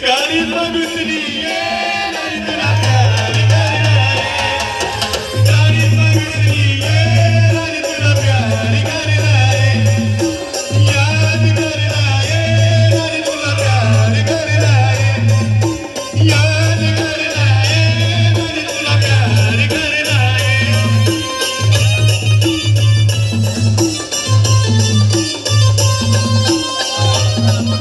Kadir Magusriye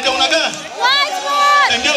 umeja unagaa ndio